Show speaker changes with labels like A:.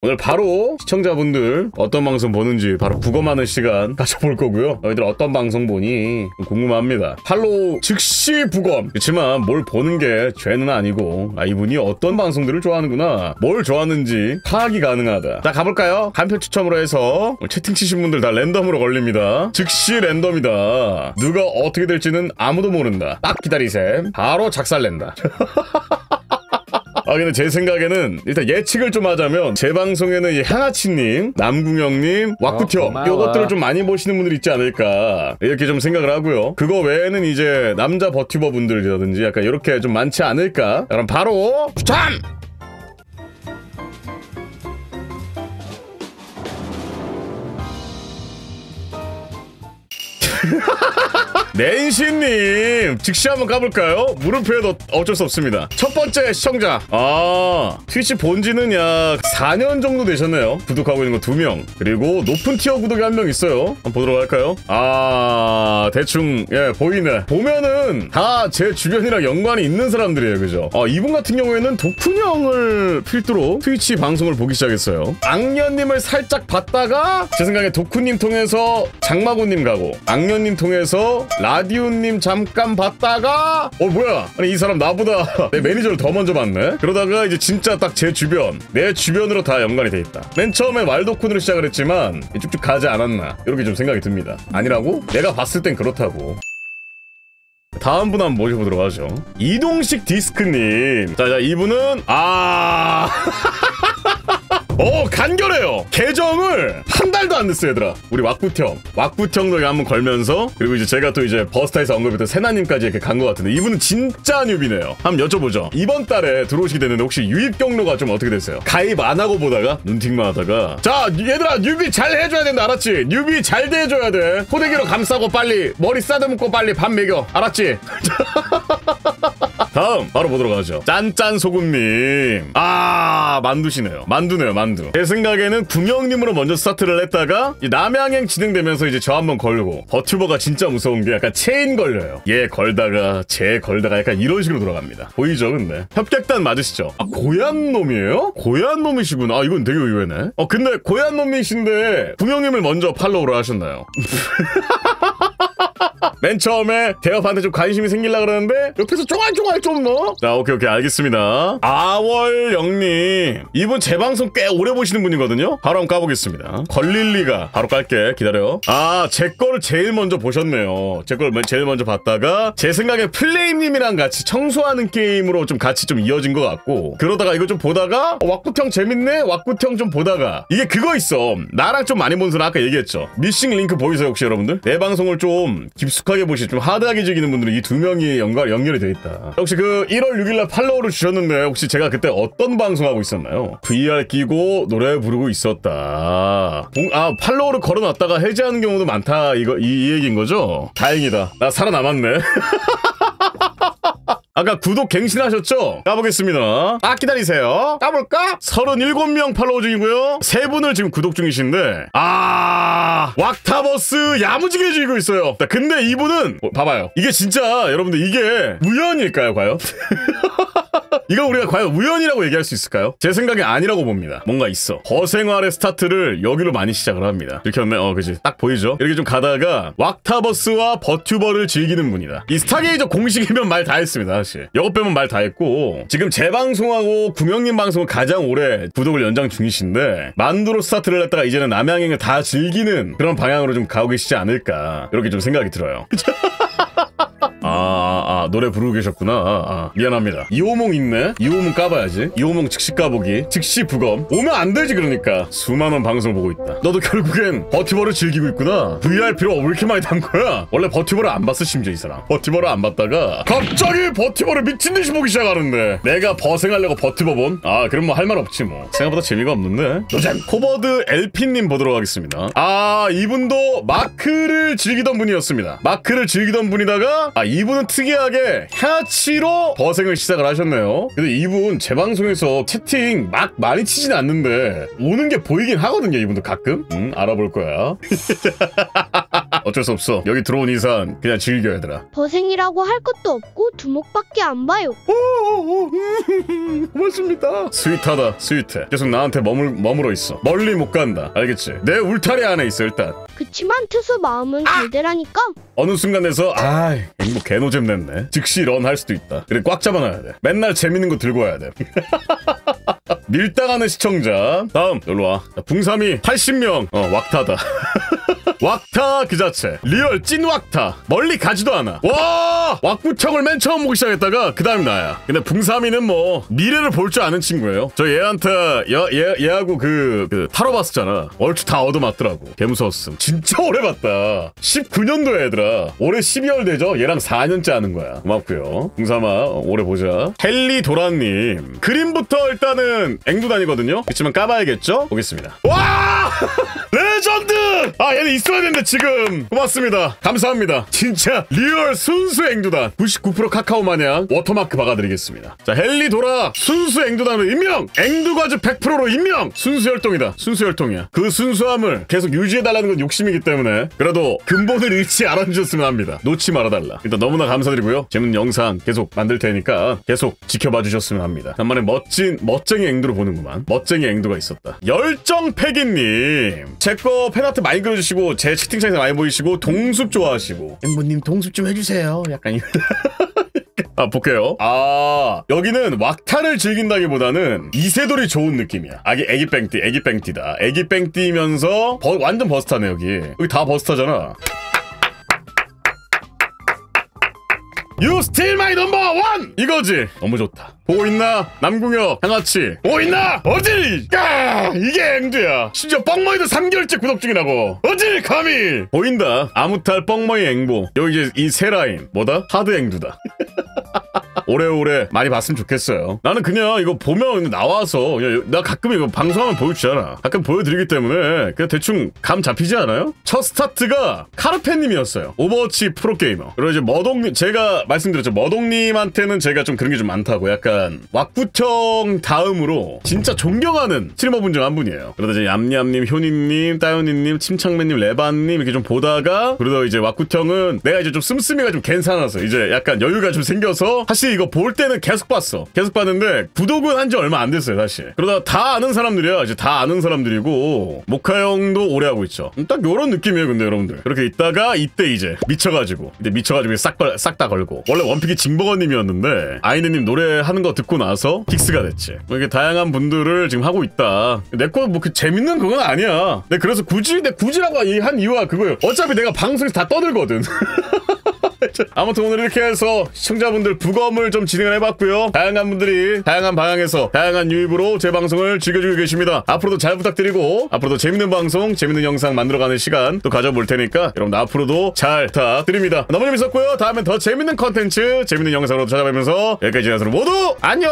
A: 오늘 바로 시청자분들 어떤 방송 보는지 바로 부검하는 시간 가져볼 거고요. 너희들 어떤 방송 보니 궁금합니다. 팔로우 즉시 부검. 그렇지만 뭘 보는 게 죄는 아니고 아 이분이 어떤 방송들을 좋아하는구나 뭘 좋아하는지 파악이 가능하다. 자 가볼까요? 간편 추첨으로 해서 채팅 치신 분들 다 랜덤으로 걸립니다. 즉시 랜덤이다. 누가 어떻게 될지는 아무도 모른다. 딱 기다리셈. 바로 작살낸다. 아 근데 제 생각에는 일단 예측을 좀 하자면 제 방송에는 이 향아치님, 남궁영님, 왁구티어
B: 어, 고마워.
A: 이것들을 좀 많이 보시는 분들 있지 않을까 이렇게 좀 생각을 하고요. 그거 외에는 이제 남자 버튜버 분들이라든지 약간 이렇게 좀 많지 않을까. 그럼 바로 추첨! 낸시님 즉시 한번 가볼까요? 무릎에도 어쩔 수 없습니다. 첫 번째 시청자. 아 트위치 본지는 약 4년 정도 되셨네요. 구독하고 있는 거 2명. 그리고 높은 티어 구독이 한 명 있어요. 한번 보도록 할까요? 아 대충 예 보이네. 보면은 다 제 주변이랑 연관이 있는 사람들이에요. 그죠? 아 이분 같은 경우에는 도쿤형을 필두로 트위치 방송을 보기 시작했어요. 악년님을 살짝 봤다가 제 생각에 도쿠님 통해서 장마고님 가고 악년님 통해서 라디오님 잠깐 봤다가 어 뭐야 아니 이 사람 나보다 내 매니저를 더 먼저 봤네 그러다가 이제 진짜 딱 제 주변 내 주변으로 다 연관이 돼 있다 맨 처음에 왈도쿤으로 시작을 했지만 쭉쭉 가지 않았나 이렇게 좀 생각이 듭니다 아니라고? 내가 봤을 땐 그렇다고 다음 분 한번 모셔보도록 하죠. 이동식 디스크님. 자, 자, 이분은, 아. 어, 간결해요. 계정을 한 달도 안 됐어요, 얘들아. 우리 왁구형. 왁구형도 한번 걸면서, 그리고 이제 제가 또 이제 버스타에서 언급했던 세나님까지 이렇게 간 것 같은데, 이분은 진짜 뉴비네요. 한번 여쭤보죠. 이번 달에 들어오시게 됐는데, 혹시 유입 경로가 좀 어떻게 되세요? 가입 안 하고 보다가, 눈팅만 하다가, 자, 얘들아, 뉴비 잘 해줘야 된다, 알았지? 뉴비 잘 대해줘야 돼. 호대기로 감싸고 빨리, 머리 싸다듬고 빨리 밥 먹여. 알았지? 다음 바로 보도록 하죠. 짠짠 소금님. 아 만두시네요. 만두네요 만두. 제 생각에는 궁영님으로 먼저 스타트를 했다가 이 남양행 진행되면서 이제 저 한번 걸고 버튜버가 진짜 무서운 게 약간 체인 걸려요. 얘 걸다가 쟤 걸다가 약간 이런 식으로 돌아갑니다. 보이죠 근데 협객단 맞으시죠? 아 고얀 놈이에요? 고얀 놈이시구나. 아 이건 되게 의외네. 어 근데 고얀 놈이신데 궁영님을 먼저 팔로우를 하셨나요? 맨 처음에 대업한테 좀 관심이 생기려 그러는데 옆에서 쫑알쫑알 좀 넣어. 자 오케이 오케이 알겠습니다. 아월영님 이분 제 방송 꽤 오래 보시는 분이거든요. 바로 한번 까보겠습니다. 걸릴 리가 바로 깔게 기다려. 아제 거를 제일 먼저 보셨네요. 제걸 제일 먼저 봤다가 제 생각에 플레임님이랑 같이 청소하는 게임으로 좀 같이 좀 이어진 것 같고 그러다가 이거 좀 보다가 어, 왁구형 재밌네 왁구형 좀 보다가 이게 그거 있어 나랑 좀 많이 본 사람 아까 얘기했죠 missing link 보이세요 혹시 여러분들 내 방송을 좀 깊숙 하게 보시 좀 하드하게 즐기는 분들은 이 두 명이 연관 연결이 돼 있다. 혹시 그 1월 6일날 팔로우를 주셨는데 혹시 제가 그때 어떤 방송하고 있었나요? VR 끼고 노래 부르고 있었다. 공- 아 팔로우를 걸어놨다가 해제하는 경우도 많다. 이거 이, 이 얘기인 거죠? 다행이다. 나 살아남았네 아까 구독 갱신하셨죠? 까보겠습니다. 아, 기다리세요. 까볼까? 37명 팔로우 중이고요. 세 분을 지금 구독 중이신데, 아, 왁타버스 야무지게 즐기고 있어요. 자, 근데 이분은, 어, 봐봐요. 이게 진짜, 여러분들, 이게 우연일까요, 과연? 이거 우리가 과연 우연이라고 얘기할 수 있을까요? 제 생각에 아니라고 봅니다. 뭔가 있어. 버생활의 스타트를 여기로 많이 시작을 합니다. 이렇게 하면 어 그지 딱 보이죠? 이렇게 좀 가다가 왁타버스와 버튜버를 즐기는 분이다. 이 스타게이저 공식이면 말 다 했습니다. 사실. 이거 빼면 말 다 했고 지금 제 방송하고 궁영님 방송을 가장 오래 구독을 연장 중이신데 만두로 스타트를 했다가 이제는 남양행을 다 즐기는 그런 방향으로 좀 가고 계시지 않을까 이렇게 좀 생각이 들어요. 노래 부르고 계셨구나. 아, 아. 미안합니다. 이호몽 있네? 이호몽 까봐야지. 이호몽 즉시 까보기. 즉시 부검. 오면 안 되지, 그러니까. 수많은 방송 보고 있다. 너도 결국엔 버튜버를 즐기고 있구나. VRP로 왜 이렇게 많이 단 거야? 원래 버튜버를 안 봤어, 심지어 이 사람. 버튜버를 안 봤다가 갑자기 버튜버를 미친듯이 보기 시작하는데 내가 버생하려고 버튜버 본? 아, 그럼 뭐 할 말 없지 뭐. 생각보다 재미가 없는데. 노잼. 코버드 LP님 보도록 하겠습니다. 아, 이분도 마크를 즐기던 분이었습니다. 마크를 즐기던 분이다가 아, 이분은 특이하게 향치로 버생을 시작을 하셨네요. 근데 이분 제 방송에서 채팅 막 많이 치진 않는데 오는 게 보이긴 하거든요. 이분도 가끔. 음, 알아볼 거야. 어쩔 수 없어. 여기 들어온 이상 그냥 즐겨 얘들아.
B: 버생이라고 할 것도 없고 두목밖에 안 봐요.
A: 고맙습니다. sweet하다, sweet해. 계속 나한테 머물, 머물러 있어. 멀리 못 간다. 알겠지? 내 울타리 안에 있어, 일단.
B: 그치만 트수 마음은 갈대라니까.
A: 어느 순간에서, 아이, 뭐 개노잼 냈네. 즉시 run할 수도 있다. 그래, 꽉 잡아놔야 돼. 맨날 재밌는 거 들고 와야 돼. 밀당하는 시청자. 다음, 여기로 와. 자, 붕삼이 80명. 어, 왁타다. 왁타 그 자체. real 찐 왁타. 멀리 가지도 않아. 와! 왁구청을 맨 처음 보기 시작했다가 그 다음 나야. 근데 붕삼이는 뭐 미래를 볼 줄 아는 친구예요. 저 얘한테 얘, 얘, 얘하고 그, 그 타로 봤었잖아. 얼추 다 얻어맞더라고. 개무서웠음. 진짜 오래 봤다. 19년도에 얘들아. 올해 12월 되죠? 얘랑 4년째 하는 거야. 고맙고요. 붕삼아 어, 오래 보자. 헬리 도라님. 그림부터 일단은 앵두단이거든요? 그렇지만 까봐야겠죠? 보겠습니다. 와 레전드! 아 얘는 있어야 되는데 지금. 고맙습니다. 감사합니다. 진짜 real 순수 앵두단. 99% 카카오 마냥 워터마크 박아드리겠습니다. 자 헬리 도라 순수 앵두단으로 임명! 앵두가즈 100%로 임명! 순수 혈통이다. 순수 혈통이야. 그 순수함을 계속 유지해달라는 건 욕심이기 때문에 그래도 근본을 잃지 않아주셨으면 합니다. 놓지 말아달라. 일단 너무나 감사드리고요. 재밌는 영상 계속 만들 테니까 계속 지켜봐 주셨으면 합니다. 간만에 멋진 멋쟁이 앵두를 보는구만. 멋쟁이 앵두가 있었다. 열정 패기님! 제거 팬아트 많이 그려주시고 제 채팅창에서 많이 보이시고 동숲 좋아하시고 앵무님 동숲 좀 해주세요 약간 이 아, 볼게요. 아, 여기는 왁타를 즐긴다기보다는 이세돌이 좋은 느낌이야. 아기, 애기 뺑띠, 애기 뺑띠다. 애기 뺑띠면서 버- 완전 버스타네, 여기. 여기 다 버스타잖아. You still my number one! 이거지. 너무 좋다. 보고 있나? 남궁혁, 양아치. 보고 있나? 어딜! 야! 이게 앵두야. 심지어 뻥머이도 3개월째 구독 중이라고. 어딜 감히! 보인다. 아무탈 뻥머이 앵보. 여기 이제 이 세 라인. 뭐다? hard 앵두다. 오래오래 많이 봤으면 좋겠어요. 나는 그냥 이거 보면 나와서 그냥 나 가끔 이거 방송하면 보여주잖아. 가끔 보여드리기 때문에 그냥 대충 감 잡히지 않아요? 첫 스타트가 카르페님이었어요. 오버워치 프로게이머. 그리고 이제 머동님 제가 말씀드렸죠. 머동님한테는 제가 좀 그런 게 좀 많다고 약간 왁구청 다음으로 진짜 존경하는 streamer분 중 한 분이에요. 그러다 이제 얌얌님, 효니님, 따윤이님, 침착맨님, 레반님 이렇게 좀 보다가 그러다 이제 왁구청은 내가 이제 좀 씀씀이가 좀 괜찮아서 이제 약간 여유가 좀 생겨서 사실 이거 볼 때는 계속 봤어. 계속 봤는데 구독은 한 지 얼마 안 됐어요, 사실. 그러다 다 아는 사람들이야. 이제 다 아는 사람들이고 모카 형도 오래 하고 있죠. 음, 딱 요런 느낌이에요, 근데 여러분들. 그렇게 있다가 이때 이제 미쳐가지고 이때 미쳐가지고 싹다 걸고 원래 one pick이 징버거님이었는데 아이네님 노래하는 거 듣고 나서 fix가 됐지. 뭐 이렇게 다양한 분들을 지금 하고 있다. 내 거 뭐 그 재밌는 그건 아니야. 내 그래서 굳이 내 굳이라고 이- 한 이유가 그거예요. 어차피 내가 방송에서 다 떠들거든. 아무튼 오늘 이렇게 해서 시청자분들 부검을 좀 진행을 해봤고요. 다양한 분들이 다양한 방향에서 다양한 유입으로 제 방송을 즐겨주고 계십니다. 앞으로도 잘 부탁드리고 앞으로도 재밌는 방송, 재밌는 영상 만들어가는 시간 또 가져볼 테니까 여러분 앞으로도 잘 부탁드립니다. 너무 재밌었고요. 다음엔 더 재밌는 컨텐츠, 재밌는 영상으로 찾아뵈면서 여기까지 지나서 모두 안녕!